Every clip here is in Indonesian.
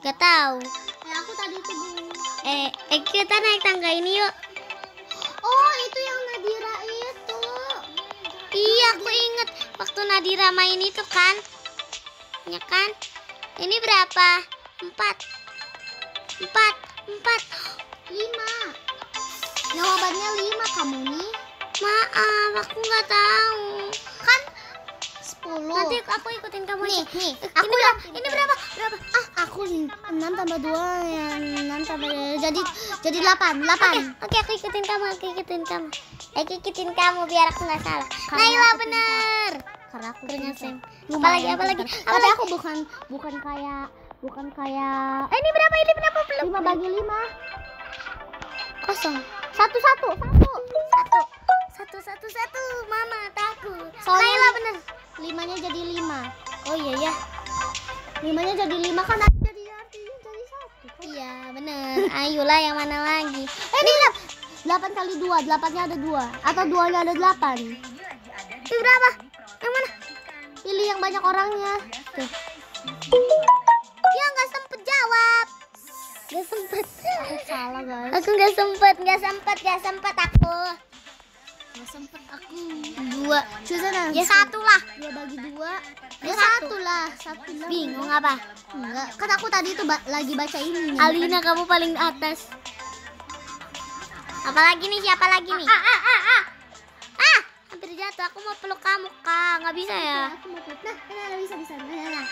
Gak tahu. Eh, aku tadi itu bingung. Eh, eh kita naik tangga ini yuk. Oh, itu yang Nadira itu. Iya, aku inget waktu Nadira main itu kan. Ya kan? Ini berapa? Empat. Empat. Empat. Lima. Jawabannya lima kamu nih. Maaf, aku nggak tahu. Kan sepuluh. Nanti aku ikutin kamu nih, aja. nih. Eh, Aku ini berapa? udah- Ini berapa? Berapa? Ah, aku enam tambah dua yang enam tambah jadi jadi delapan, delapan. Oke, aku ikutin kamu, aku ikutin kamu. Aku ikutin kamu biar aku nggak salah. Karena Naila aku bener. Karena aku Punya. Lumayan Apalagi, apalagi. Tapi aku bukan bukan kayak bukan kayak Eh, ini berapa? Ini berapa? Belum. lima bagi lima. Kosong. Satu satu satu. Satu. Satu, satu, satu. Mama takut. Soalnya- Naila bener. Limanya jadi lima. Oh iya ya. Limanya jadi lima kan jadi artinya jadi satu. Iya bener. Ayolah yang mana lagi? Eh, ini delapan kali dua, delapannya ada dua atau duanya ada delapan. Ini berapa? Yang mana? Pilih yang banyak orangnya. Tuh. Ya nggak sempet jawab. Nggak sempet. Aku salah guys. Aku nggak sempet, nggak sempet, nggak sempet aku. Nggak sempet aku. Dua. Susana. Ya satu lah. Dua bagi dua. Ya, Ya satu. satu lah, satu lah. Bingung apa? Enggak, kan aku tadi tuh ba- lagi baca ini. Alina kamu paling atas. Apalagi nih? Siapa lagi nih? Ah, ah, ah, ah. Ah, hampir jatuh. Aku mau peluk kamu kak. Nggak bisa ya. Aku mau peluk. Nah, nah, nah, bisa, bisa. Nah, nah, nah.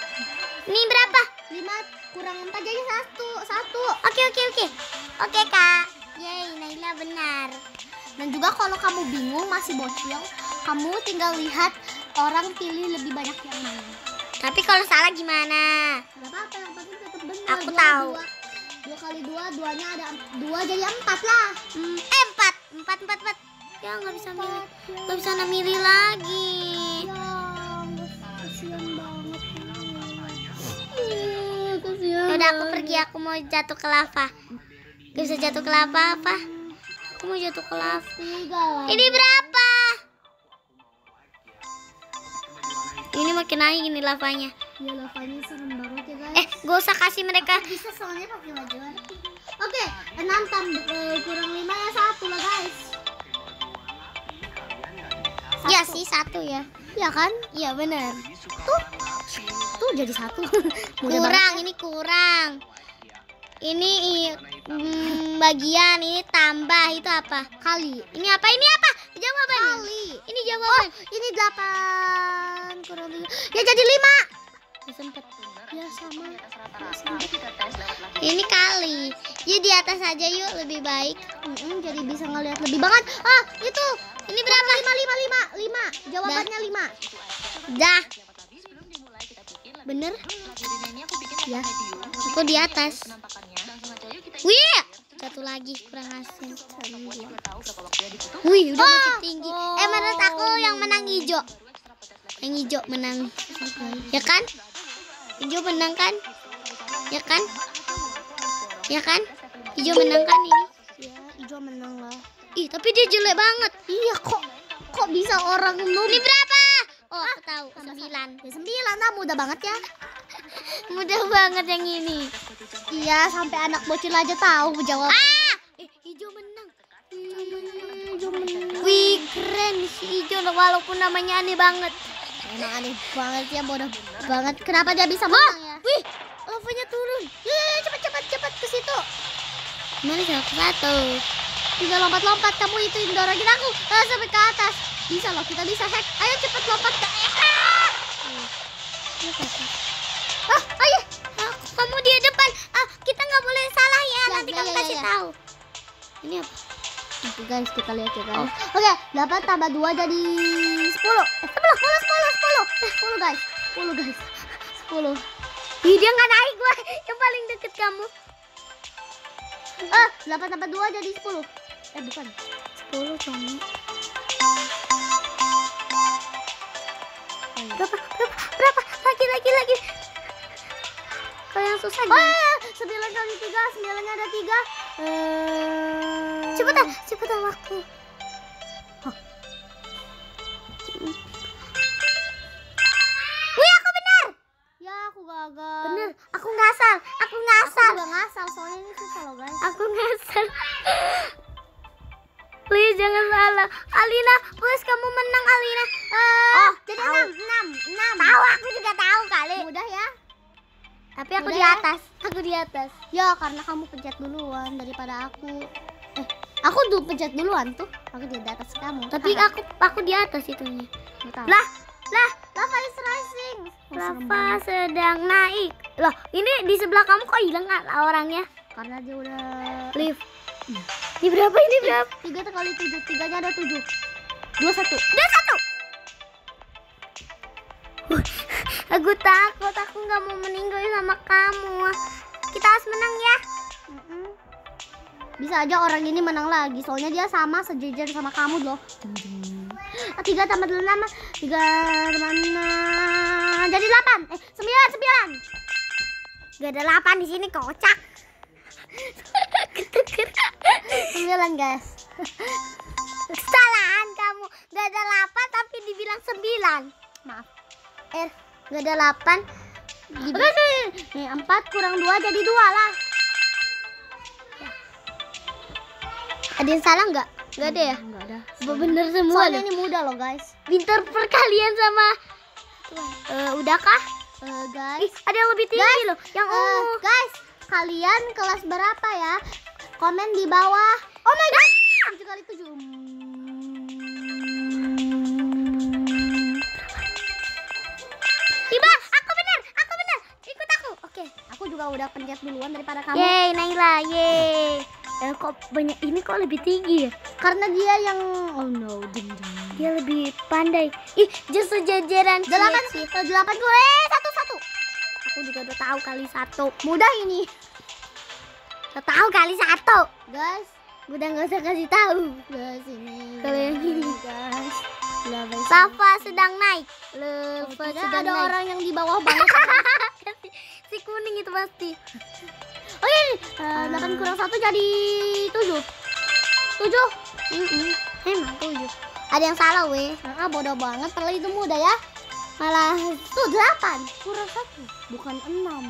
Ini berapa? Lima kurang empat jadi satu, satu. Oke oke oke. Oke kak. Yeay, Naila benar. Dan juga kalau kamu bingung masih bocil, kamu tinggal lihat orang pilih lebih banyak yang mana. Tapi kalau salah gimana? Gak apa-apa, yang penting tetap benar. Aku Dua- tahu. Dua, dua kali dua, duanya ada dua jadi empat lah. Hmm, eh empat, empat, empat, empat. Ya nggak bisa milih, nggak bisa milih lagi. Ya. Udah aku pergi, aku mau jatuh ke lava. Gak bisa jatuh ke lava apa? Aku mau jatuh ke lava. Ini berapa? Ini makin naik ini lavanya. Ya lavanya serem banget ya guys. Eh, gak usah kasih mereka. bisa soalnya pakai baju Oke, enam tambah eh, kurang lima ya satu lah guys. Ya sih satu ya. Ya kan? Iya benar. Tuh, tuh jadi satu. Kurang, banget. ini kurang. Ini mm, bagian, ini tambah itu apa? Kali. Ini apa? Ini apa? Jawabannya. Kali. Ini jawaban. Ini delapan kurang lima. Ya jadi lima. Ya, sempet. Ya sama. Ini kali. Ya di atas aja yuk lebih baik. Mm-mm, jadi bisa ngelihat lebih banget. Ah, itu. Ini berapa? Lima, lima, lima, lima. Jawabannya lima. Dah. Bener? Ya. Aku di atas. Wih, satu lagi kurang hasil. Wih, udah makin tinggi. Eh, menurut aku yang menang hijau. Yang hijau menang. Ya kan? Hijau menang kan? Ya kan? Ya kan? Hijau menang kan ini? Ya, hijau menang lah. Ih, tapi dia jelek banget. Iya kok kok bisa orang noob? Oh, aku tahu. Sembilan. Ya sembilan lah, mudah banget ya. Mudah banget yang ini. Iya, sampai anak bocil aja tahu jawab. Ah! Eh, hijau menang. Hijau menang. Wih, keren si hijau walaupun namanya aneh banget. Emang aneh banget ya, bodoh banget. Kenapa dia bisa menang ya? Wih, lavanya turun. Ya, ya, ya, cepat cepat cepat ke situ. Mana satu satu? Tinggal lompat-lompat kamu itu dorongin aku ah, sampai ke atas. Bisa loh, kita bisa hack. Ayo cepat lompat ke ah! Ah, ayo. Ah, kamu di depan. Ah, kita nggak boleh salah ya. Ya, Nanti ya, kamu ya, kasih ya. tahu. Ini apa? Oke guys, kita lihat ya guys. Oh. Oke, 8 tambah 2 jadi 10. Eh, 10, 10, 10, 10. 10 guys. 10 guys. 10. Ih, dia nggak naik gua. Yang paling deket kamu. Ah, 8 tambah 2 jadi 10. Eh, bukan. 10 kamu. berapa? Berapa? Berapa? Lagi lagi lagi. Kalau yang susah oh, iya. sembilan kali tiga sembilannya ada tiga. Eh. Cepetan cepetan waktu. Aku benar. Ya aku gagal. Benar. Aku ngasal. Aku ngasal. Aku ngasal soalnya ini susah loh guys. Aku ngasal jangan salah. Alina, please kamu menang Alina. oh jadi tahu. enam enam enam Tahu aku juga tahu kali. mudah ya Tapi aku Udah di ya? atas. Aku di atas. ya karena kamu pencet duluan daripada aku eh aku dulu pencet duluan tuh aku di atas kamu Tapi Haha. aku aku di atas itunya. Lah, lah, lava is rising Oh, lava sedang naik. Loh, ini di sebelah kamu kok hilang orangnya? karena dia udah Lift. Ini berapa? Ini berapa? tiga kali tujuh. Tiganya ada tujuh. Dua satu. Dia satu. Aku takut, aku nggak mau meninggal sama kamu. Kita harus menang ya. bisa aja orang ini menang lagi. Soalnya dia sama sejajar sama kamu loh. Tiga tambah enam tiga enam. Jadi delapan. Eh sembilan sembilan. Gak ada delapan di sini kocak. Sembilan guys Kesalahan kamu. Gak ada delapan tapi dibilang sembilan. maaf Eh, gak ada delapan. Oke, oke. nih empat kurang dua jadi dua lah Ada yang salah nggak? Gak ada ya? Enggak ada. Bener semua Soalnya loh. ini mudah loh guys. Pinter perkalian sama. Eh, udahkah? Eh, Ih, guys, ada yang lebih tinggi loh. Yang eh, ungu. guys, kalian kelas berapa ya? Komen di bawah. Oh my god, tujuh kali tujuh. Tiba, aku benar, aku benar. Ikut aku. Oke. Aku juga udah pencet duluan daripada kamu. Yeay, Naila, yeay. Eh, kok banyak ini kok lebih tinggi ya? Karena dia yang oh no, ding ding. Dia lebih pandai. Ih, just sejajaran. Delapan, eh, delapan gue, eh, satu. Aku juga udah tahu kali satu. Mudah ini, Udah tahu kali satu. guys. Udah nggak usah kasih tahu. Guys ini. Kalau yang ini. guys. Lava sedang naik. Oh, Lava tidak sedang ada naik. orang yang di bawah banget. si kuning itu pasti. Oke, eh, delapan kurang satu jadi tujuh. Tujuh. Mm-mm. Emang tujuh. Ada yang salah weh. Ah, bodoh banget. Padahal itu mudah ya. Malah Tuh delapan kurang satu, bukan enam.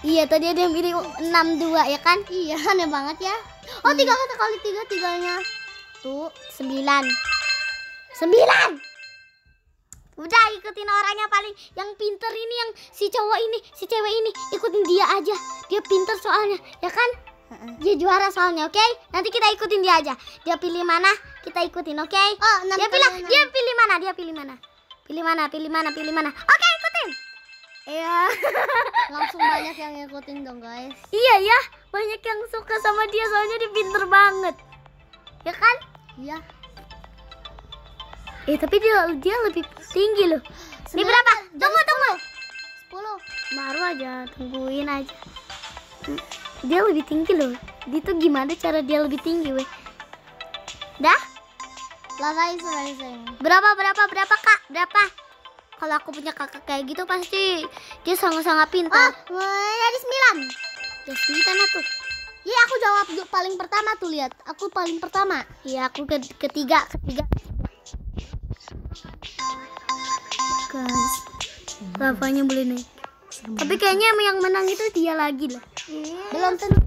iya tadi ada yang pilih enam dua ya kan? Iya, aneh banget ya. Oh, Hmm. tiga kata kali tiga tiganya. Tuh sembilan. Sembilan. Udah ikutin orangnya paling yang pinter ini yang si cowok ini, si cewek ini ikutin dia aja. Dia pinter soalnya, ya kan? Dia juara soalnya, oke? Nanti kita ikutin dia aja. Dia pilih mana, kita ikutin, oke? Oh, enam Dia pilih, dia pilih mana? Dia pilih mana? Pilih mana? Pilih mana? Pilih mana? Oke, ikutin. Iya. langsung banyak yang ngikutin dong, guys. iya ya, banyak yang suka sama dia soalnya dia pinter banget. Ya kan? Iya. Eh, tapi dia dia lebih tinggi loh. Ini berapa? Tunggu, tunggu. Sepuluh. Baru aja, tungguin aja. Dia lebih tinggi loh. Dia tuh gimana cara dia lebih tinggi, weh? Dah? Lala is. Berapa berapa berapa kak? Berapa? Kalau aku punya kakak kayak gitu pasti dia sangat-sangat pintar. Oh, dari sembilan. Ya sembilan tuh. Iya aku jawab paling pertama tuh lihat. Aku paling pertama. Iya aku ke ketiga ketiga. Guys, lavanya boleh nih. Tapi kayaknya yang menang itu dia lagi lah. Iya. Belum tentu.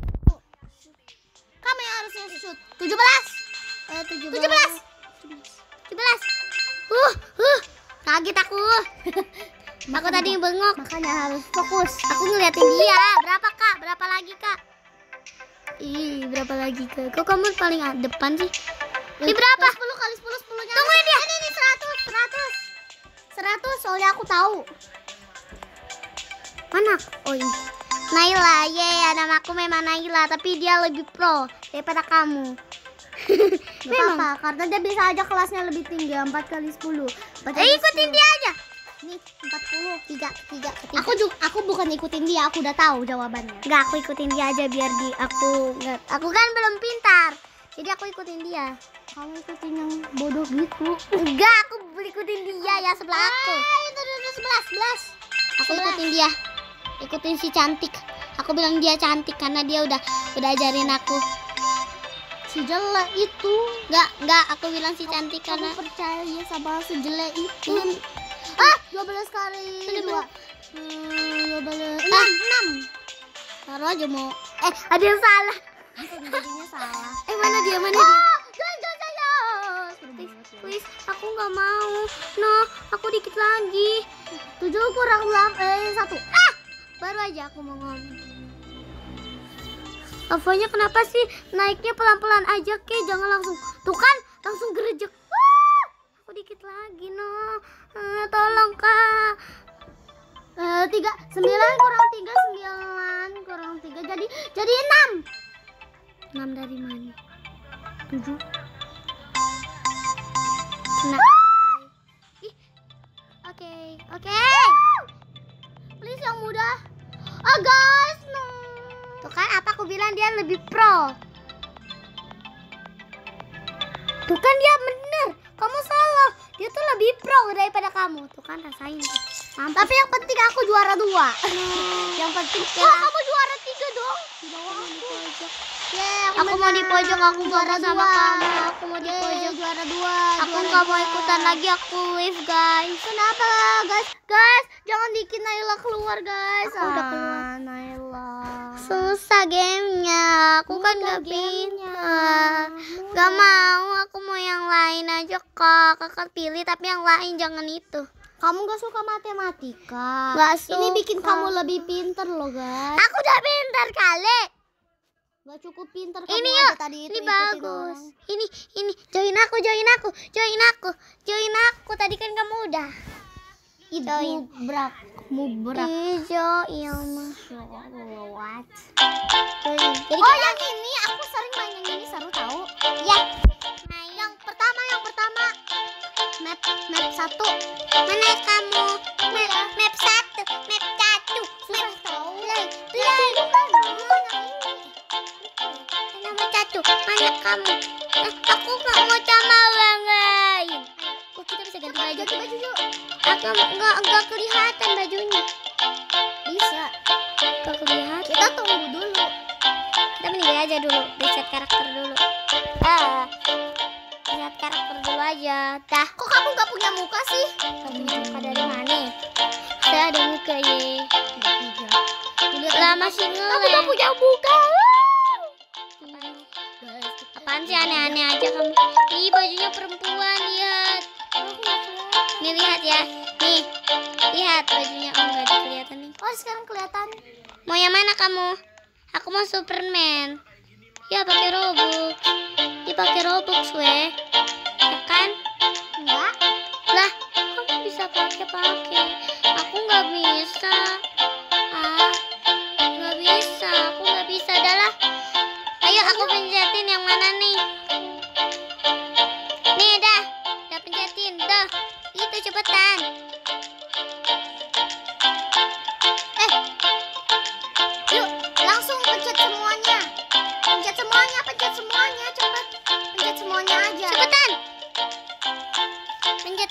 Kamu yang harusnya shoot. 17. Eh 17. 17 sebelas. Huh, huh, kaget aku. Makan, aku tadi bengok. Makanya harus fokus. Aku ngeliatin dia. Berapa kak? Berapa lagi kak? Ih, berapa lagi kak? Kok kamu paling depan sih? Ini berapa? 10 kali 10, 10 nya. Tungguin dia. Ini, ini 100, 100. 100 soalnya aku tahu. Mana? Oh ini. Naila, Ya, yeah, namaku memang Naila, tapi dia lebih pro daripada kamu. Apa-apa, karena dia bisa aja kelasnya lebih tinggi, 4 kali 10. Eh, ikutin dia aja. Nih, 40. Tiga, tiga, ketiga. Aku juga aku bukan ikutin dia, aku udah tahu jawabannya. Enggak, aku ikutin dia aja biar di aku nggak. Aku kan belum pintar. Jadi aku ikutin dia. Kamu ikutin yang bodoh gitu. Enggak, aku ikutin dia ya sebelah aku. Ah, itu itu 11, 11. Aku ikutin dia. Ikutin si cantik. Aku bilang dia cantik karena dia udah udah ajarin aku. Si jelek itu. Enggak, enggak, aku bilang si cantik karena Kamu percaya sama si jelek itu. Hmm. Ah, 12 kali Tujuh 2. belas. Hmm, 12. Ah. 6, taruh aja mau. Eh, ada yang salah. 6. Jadinya salah. Eh, mana dia? Mana dia? Oh, jangan jangan jangan. nggak mau. No, aku dikit lagi. Tujuh kurang delapan, eh satu. Ah, baru aja aku mau ngomong. Avonya kenapa sih naiknya pelan-pelan aja ke jangan langsung tuh kan langsung gerejek Wah, aku dikit lagi no Eh, tolong kak Eh, tiga, sembilan kurang tiga, sembilan kurang tiga, jadi jadi enam. 6 dari mana Tujuh. Ih. Oke, oke. Please yang mudah. Ah aku bilang dia lebih pro. Tuh kan dia bener. Kamu salah. Dia tuh lebih pro daripada kamu. Tuh kan rasain. Mampus. Tapi yang penting aku juara dua. yang penting Kok ya. kamu juara tiga dong? Yeah, Aku mau di pojok, aku juara sama dua. kamu. Aku mau di pojok. juara dua. Aku nggak mau ikutan lagi. Aku leave guys. Kenapa guys? Guys, jangan bikin Naila keluar guys. Aku udah keluar. Ah, Naila. Susah gamenya. Aku kan gamenya. pintar. Gak mau. Aku mau yang lain aja kak. Kakak pilih tapi yang lain jangan itu. Kamu gak suka matematika? Nggak Ini bikin suka. kamu lebih pinter loh guys. Aku udah pintar kali. Gak cukup pinter kamu Ini yuk. tadi itu Ini bagus. orang. Ini ini join aku, join aku, join aku, join aku. Tadi kan kamu udah. Itu Join. mubrak, mubrak. Iya mah. What? Jadi Oh yang ini aku sering main yang ini seru tahu. ya. Yang pertama yang pertama map map satu. Mana kamu? Map, map satu, map satu, map tahu. play. Nama satu, mana kamu? Eh, aku nggak mau sama orang lain. Oh, kita bisa ganti baju. Ganti baju yuk. Aku nggak nggak kelihatan bajunya. Bisa. Nggak kelihatan. Kita tunggu dulu. Kita mending aja dulu, reset karakter dulu. Ah, reset karakter dulu aja. Dah. Kok kamu gak punya muka sih? Kamu muka dari mana? Saya ada muka ye. Lihat Lah Aku ngelek. gak punya muka. Apaan sih aneh-aneh aja kamu? Ih bajunya perempuan lihat. Nih lihat ya. Nih. Lihat bajunya. Oh enggak ada kelihatan nih. Oh sekarang kelihatan. Mau yang mana kamu? Aku mau Superman. Ya pakai Robux. Dia pakai Robux weh. Ya kan? Enggak. Lah, kamu bisa pakai-pakai. Aku nggak bisa. Ah, nggak bisa. Aku nggak bisa. Dah lah. Ayo aku pencetin yang mana nih? Nih dah. Udah pencetin. Dah. Itu cepetan.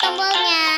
Tombolnya.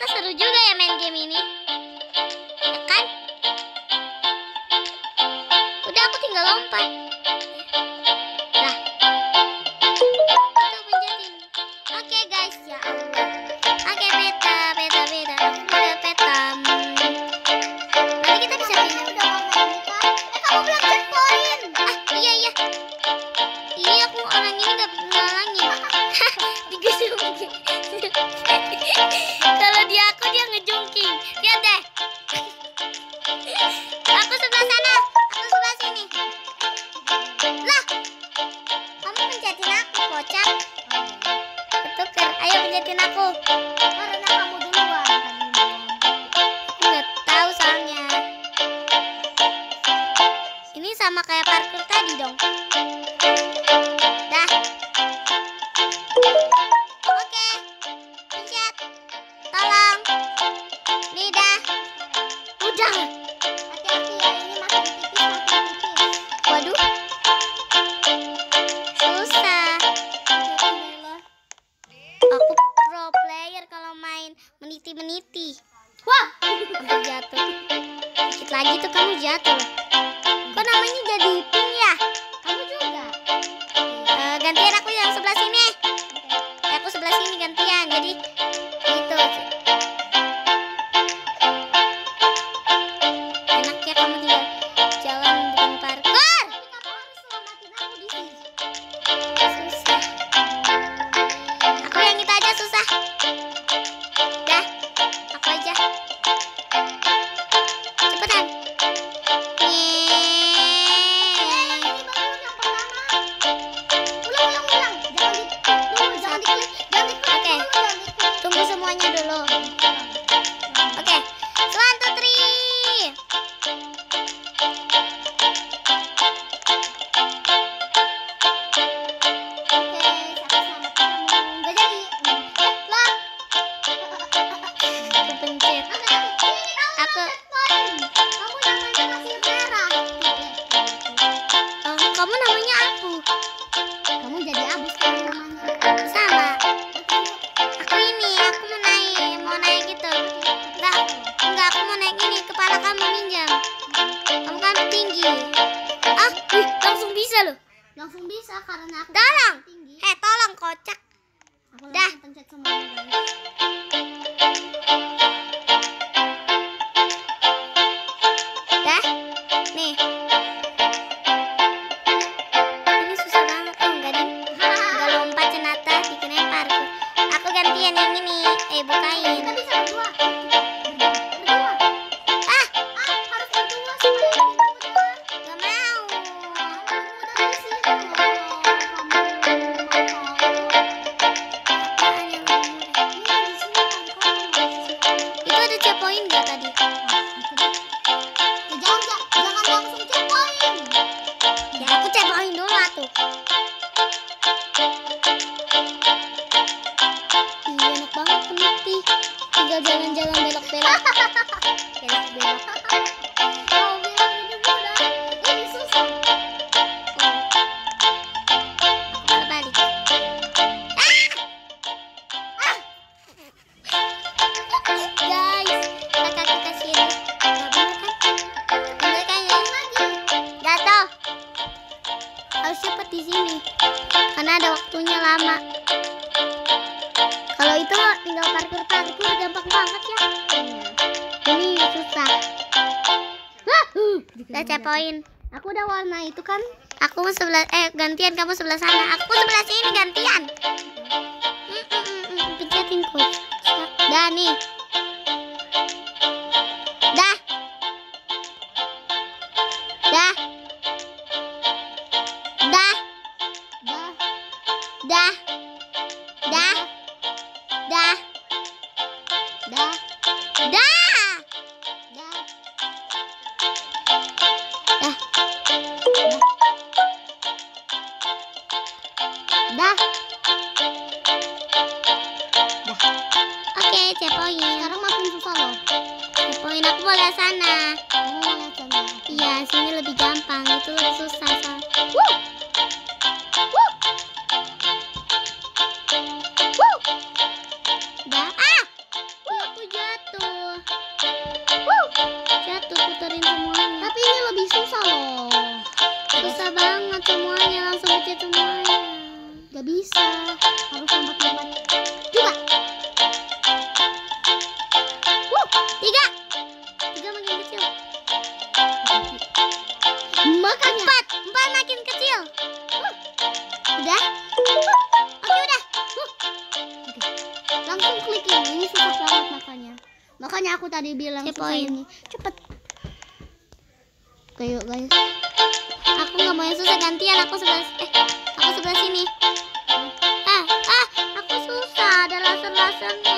Ternyata seru juga ya main game ini. Udah. Dani. Makanya. Empat. Empat makin kecil. Udah? Oke, udah. Langsung klik ini. Ini susah banget makanya. Makanya aku tadi bilang susah Kepoin. ini. Cepet. Oke yuk guys. Aku nggak mau yang susah gantian. Aku sebelah eh aku sebelah sini. Ah, ah, aku susah. Ada laser-lasernya.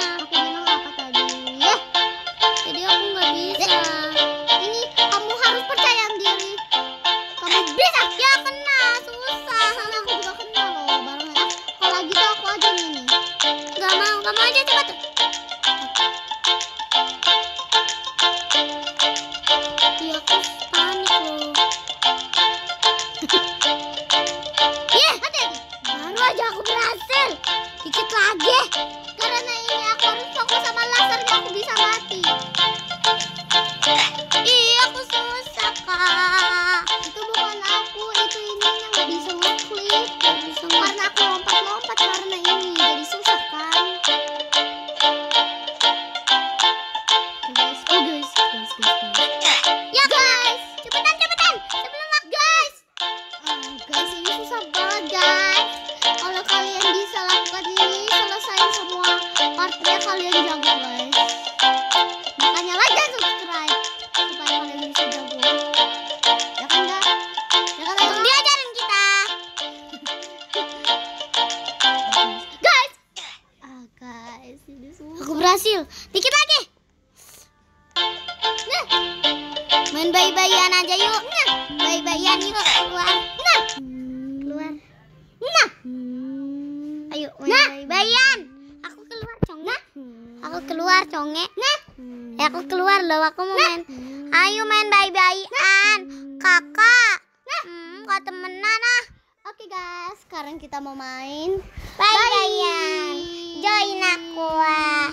Main Bayi-bayian. Join aku. ah.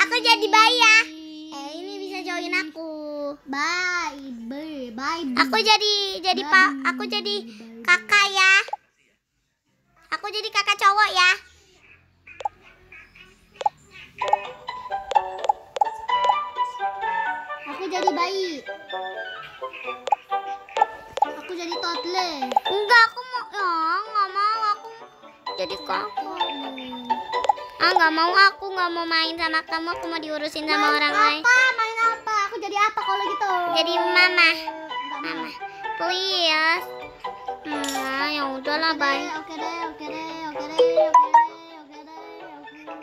Aku jadi bayi ya. Eh, ini bisa join aku. Bye, bye, bye. Aku jadi jadi pak. Aku jadi kakak ya. Aku jadi kakak cowok ya. Aku jadi bayi. Aku jadi toddler. Enggak, aku mau. Ya, nggak mau jadi kakak. Ah, nggak mau aku nggak mau main sama kamu. Aku mau diurusin sama Main orang apa? lain. Main apa? Aku jadi apa kalau gitu? Jadi mama. Mama, please. Hmm, ya udahlah, Oke bye. Oke deh, oke deh, oke deh, oke deh, oke deh, oke deh.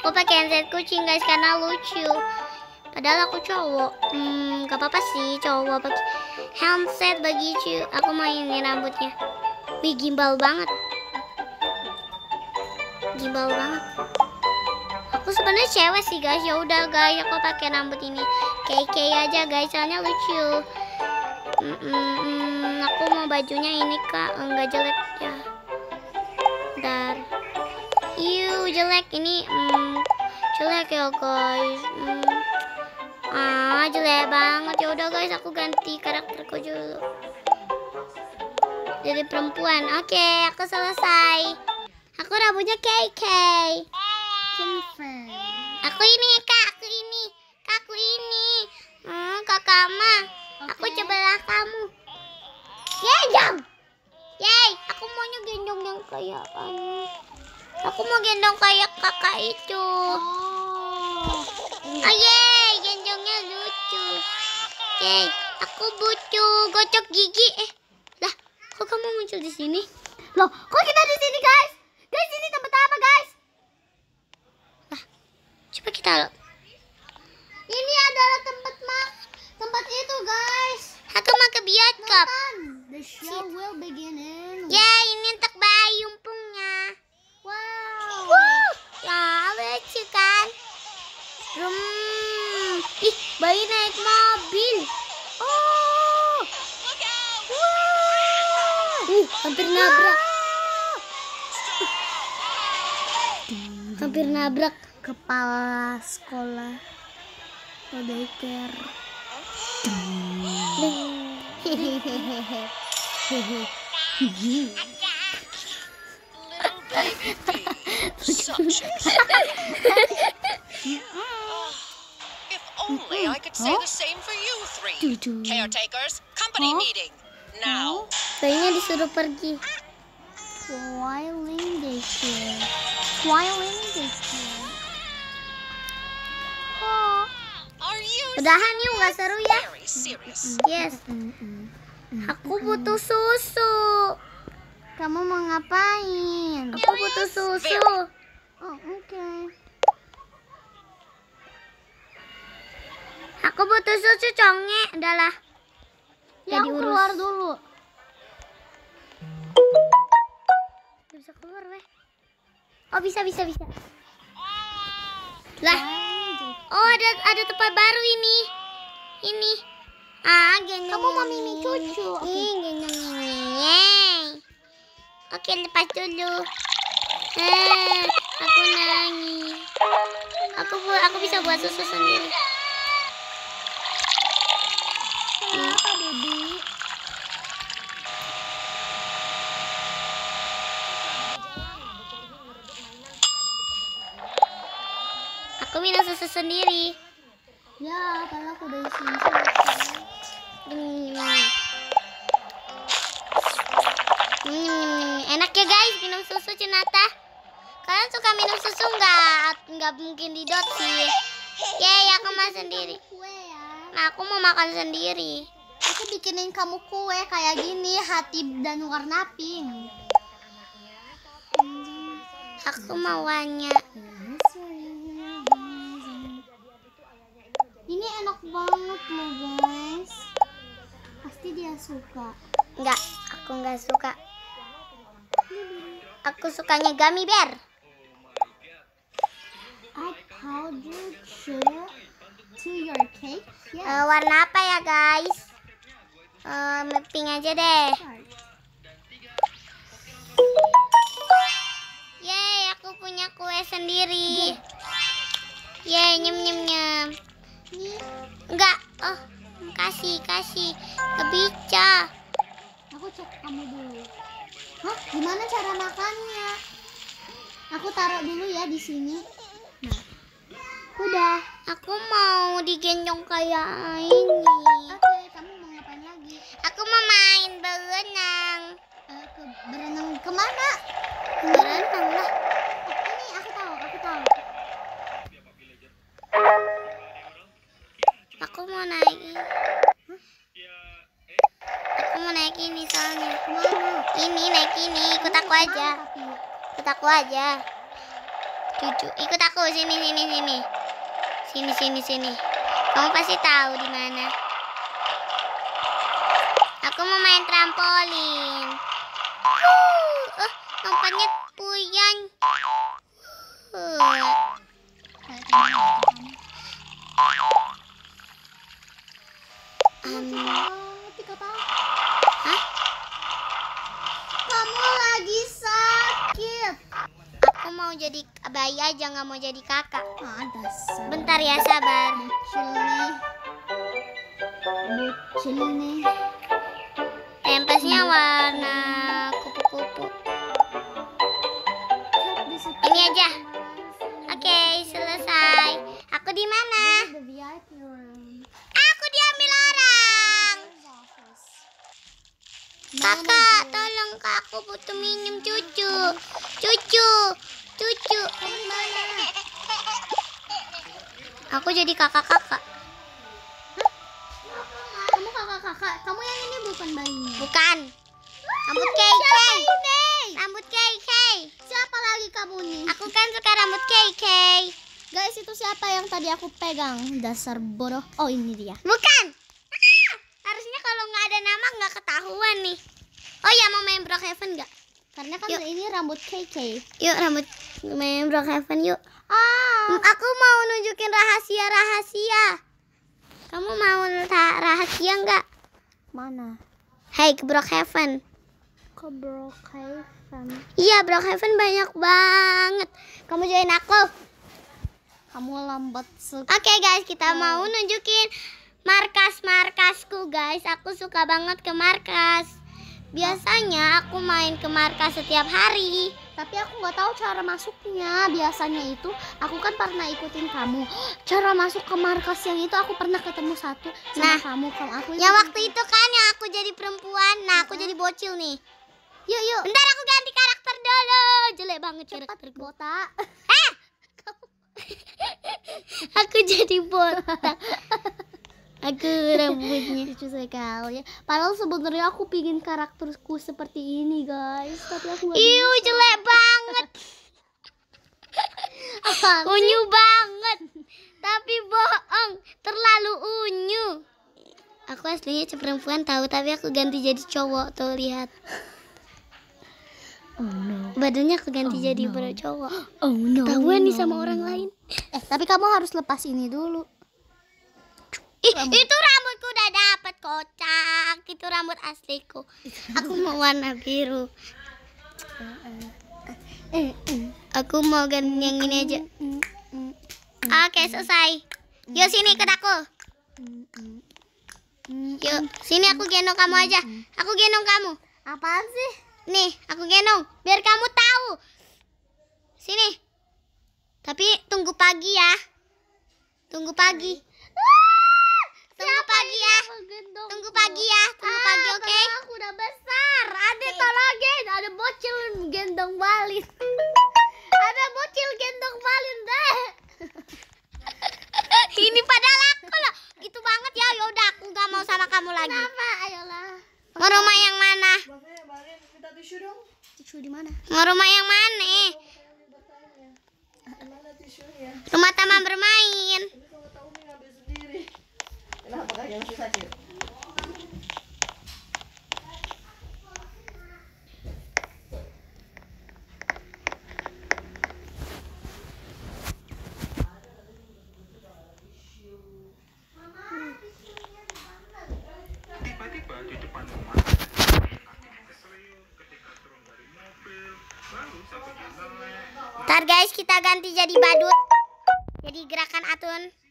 Aku pakai handset kucing guys karena lucu. Padahal aku cowok. Hmm, gak apa-apa sih cowok pakai handset begitu. Aku mainin rambutnya. Wih, gimbal banget. Gimbal banget. Aku sebenarnya cewek sih guys. Ya udah guys, aku pakai rambut ini. KK aja guys, soalnya lucu. Hmm, hmm, aku mau bajunya ini kak, enggak jelek ya. Bentar. Iu jelek ini hmm, jelek ya guys. Hmm. Ah jelek banget ya udah guys aku ganti karakterku dulu. Jadi perempuan. Oke aku selesai. Aku rambutnya KK. Aku ini kak aku ini kak aku ini. Hmm, kakak. Aku Oke. sebelah kamu. Gendong. Yay, aku maunya gendong yang kayak anu. Aku mau gendong kayak kakak itu. Oh. Oh yeay, gendongnya lucu. Yeay, aku butuh gocok gigi. Eh, kok kamu muncul di sini? Loh, kok kita di sini, guys? Guys, ini tempat apa, guys? Coba kita Ini adalah tempat mak tempat itu, guys. Aku mau ke bioskop. The show will begin hampir nabrak. Hampir nabrak. Kepala sekolah. Oh, daycare. Only I could say the same for you three. Caretakers, company Huh? meeting. Now. Bayinya disuruh pergi. Twiling daycare. Twiling daycare. Oh. Are you Udahan yuk, nggak seru ya? Yes. Aku butuh susu. Kamu mau ngapain? Aku butuh susu. Oh, oke. Aku butuh susu conge. Udahlah. Ya, Jadi aku urus. keluar dulu. Gak bisa keluar weh. Oh bisa bisa bisa. Lah. Oh ada ada tempat baru ini. Ini. Ah geng. Kamu mau mimi cucu? Geng, geng. Oke lepas dulu. Eh, aku nangis. Aku aku bisa buat susu sendiri. Kenapa, Baby? Aku minum susu sendiri. Ya, kalau aku dari sini selesai. Hmm. Hmm, enak ya guys minum susu Cinata. Kalian suka minum susu nggak? Nggak mungkin didot sih. Yeay, aku mau sendiri. Kue ya. Nah, aku mau makan sendiri. Aku bikinin kamu kue kayak gini, hati dan warna pink. Aku mau wanya. Ini enak banget loh guys. Pasti dia suka. Nggak, aku nggak suka. Aku sukanya gummy bear. Powdered sugar to your cake. Eh, Yes. warna apa ya guys? Eh, pink aja deh. Yeay, aku punya kue sendiri. Yeay, nyem nyem nyem. Enggak, oh, kasih kasih. Bisa. aku cek kamu dulu. Hah? Gimana cara makannya? Aku taruh dulu ya di sini. Nah, udah. Aku mau digendong kayak ini. Oke, kamu mau ngapain lagi? Aku mau main berenang. Ke berenang ke mana? Berenang lah. Ini aku tahu, aku tahu. Aku mau naik ini. Aku mau naik ini soalnya. Ini naik ini, ikut aku aja. Ikut aku aja. Cucu, ikut aku sini sini sini. Sini sini sini. Kamu pasti tahu di mana. Aku mau main trampolin. Wuh, eh, lompatnya puyang. Uh, um, hah? Kamu lagi sakit. Aku mau jadi bayi aja, nggak mau jadi kakak. Ah, dasar. Bentar ya, sabar. Bocil nih. Bocil nih. Tempesnya warna butuh minum cucu. Cucu, cucu. Kamu mana? Aku jadi kakak-kakak. Kamu kakak-kakak. Kamu yang ini bukan bayinya. Bukan. Rambut KK. Rambut KK. Siapa lagi kamu nih? Aku kan suka rambut KK. Guys, itu siapa yang tadi aku pegang? Dasar bodoh. Oh, ini dia. Bukan. Ah, harusnya kalau nggak ada nama nggak ketahuan nih. Oh ya mau main Brookhaven nggak? Karena kan Yuk. ini rambut KK. Yuk rambut main Brookhaven yuk. Ah, Hmm, Aku mau nunjukin rahasia-rahasia. Kamu mau rahasia nggak? Mana? Hey, ke Brookhaven. Ke Brookhaven. Iya, Brookhaven banyak banget. Kamu join aku. Kamu lambat sekali. Oke guys, kita mau nunjukin markas-markasku guys. Aku suka banget ke markas. Biasanya aku main ke markas setiap hari. Tapi aku nggak tahu cara masuknya. Biasanya itu aku kan pernah ikutin kamu. Cara masuk ke markas yang itu aku pernah ketemu satu sama Nah, kamu. Kamu aku Yang ikutin. waktu itu kan yang aku jadi perempuan, nah aku jadi bocil nih. Yuk yuk. Bentar aku ganti karakter dulu. Jelek banget karakterku. Botak. Aku jadi botak. Aku rambutnya. Lucu sekali ya. Padahal sebenarnya aku pingin karakterku seperti ini guys. Tapi aku nggak Iu jelek banget. Unyu banget. Tapi bohong, terlalu unyu. Aku aslinya perempuan tahu, tapi aku ganti jadi cowok tuh lihat. Oh no. Badannya aku ganti Oh, jadi no. cowok. Oh no. Tahuan nih sama orang lain. Eh tapi kamu harus lepas ini dulu. Ih, itu rambutku udah dapat kocak. Itu rambut asliku. Aku mau warna biru. Aku mau ganti yang ini aja. Oke, selesai. Yuk sini ke aku. Yuk, sini aku gendong kamu aja. Aku gendong kamu. Apaan sih? Nih, aku gendong. Biar kamu tahu. Sini. Tapi tunggu pagi ya. Tunggu pagi. Tunggu pagi ya. Tunggu pagi ya. Tunggu pagi, oke? tolong Aku udah besar. Ada tolongin. Ada bocil gendong balin. Ada bocil gendong balin deh. Ini padahal aku loh. Gitu banget ya. Yaudah, aku gak mau sama kamu lagi. Apa? Ayolah. Mau rumah yang mana? Tisu di mana? Mau rumah yang mana? Rumah taman bermain. Ntar guys, kita ganti jadi badut. Jadi gerakan atun.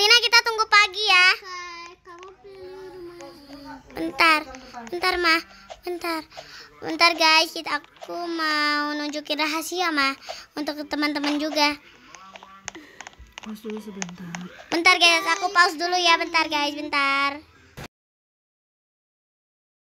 Alina, kita tunggu pagi ya. Bentar, bentar mah, bentar, bentar guys. Kita aku mau nunjukin rahasia mah untuk teman-teman juga. Pause dulu sebentar. Bentar guys, aku pause dulu ya, bentar guys, bentar.